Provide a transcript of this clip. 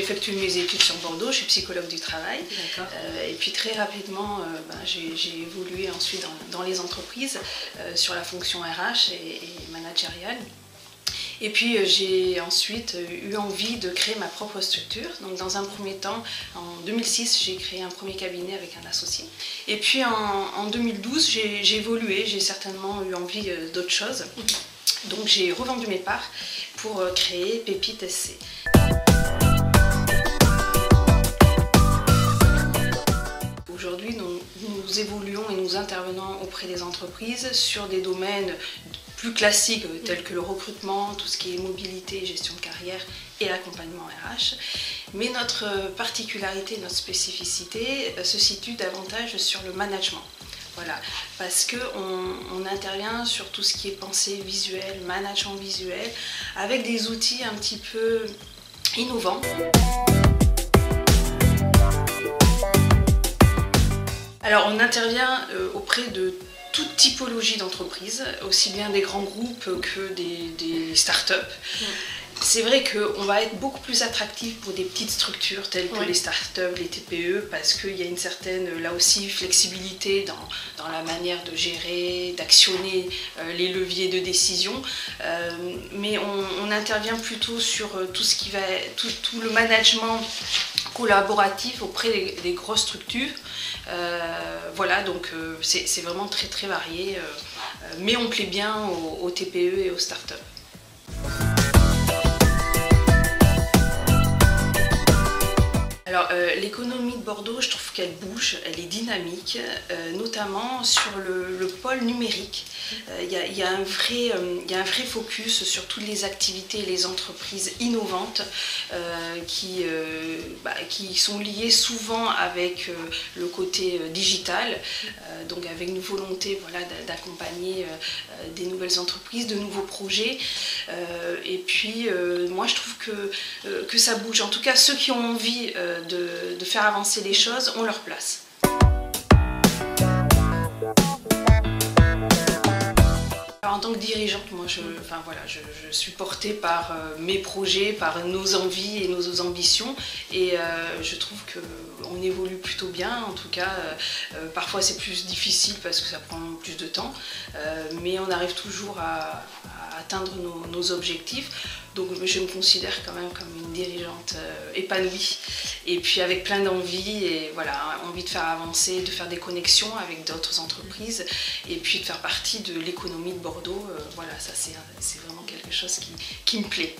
effectué mes études sur Bordeaux, je suis psychologue du travail. et puis très rapidement, ben, j'ai évolué ensuite dans, les entreprises sur la fonction RH et, et managériale. Et puis euh, j'ai ensuite euh, eu envie de créer ma propre structure. Donc dans un premier temps, en 2006, j'ai créé un premier cabinet avec un associé. Et puis en, 2012, j'ai évolué, j'ai certainement eu envie euh, d'autres choses. Donc j'ai revendu mes parts pour créer Pépite SC. Aujourd'hui, nous, nous, évoluons et nous intervenons auprès des entreprises sur des domaines plus classiques euh, tels que le recrutement, tout ce qui est mobilité, gestion de carrière et accompagnement RH. Mais notre euh, particularité, notre spécificité euh, se situe davantage sur le management. Voilà, parce qu'on on intervient sur tout ce qui est pensée visuelle, management visuel, avec des outils un petit peu innovants. Alors on intervient auprès de toute typologie d'entreprise, aussi bien des grands groupes que des, des start-up. C'est vrai qu'on va être beaucoup plus attractif pour des petites structures telles que les start-up, les TPE, parce qu'il y a une certaine, là aussi, flexibilité dans, dans la manière de gérer, d'actionner euh, les leviers de décision. Euh, mais on, intervient plutôt sur euh, tout ce qui va, tout, tout le management collaboratif auprès des, grosses structures. voilà, donc c'est vraiment très très varié, mais on plaît bien aux, aux TPE et aux start-up. Alors, euh, l'économie de Bordeaux, je trouve qu'elle bouge, elle est dynamique, euh, notamment sur le, pôle numérique. Euh, il y, a un vrai, focus sur toutes les activités et les entreprises innovantes qui, bah, qui sont liées souvent avec le côté digital, donc avec une volonté voilà, d'accompagner des nouvelles entreprises, de nouveaux projets. et puis, moi, je trouve que, que ça bouge. En tout cas, ceux qui ont envie de, faire avancer les choses ont leur place. en tant que dirigeante, moi, je, enfin, voilà, je, suis portée par euh, mes projets, par nos envies et nos ambitions. Et euh, je trouve qu'on évolue plutôt bien. En tout cas, euh, parfois c'est plus difficile parce que ça prend plus de temps. mais on arrive toujours à, atteindre nos, objectifs. Donc je me considère quand même comme une dirigeante euh, épanouie et puis avec plein d'envie et voilà, envie de faire avancer, de faire des connexions avec d'autres entreprises et puis de faire partie de l'économie de Bordeaux. Euh, voilà, ça c'est vraiment quelque chose qui, qui me plaît.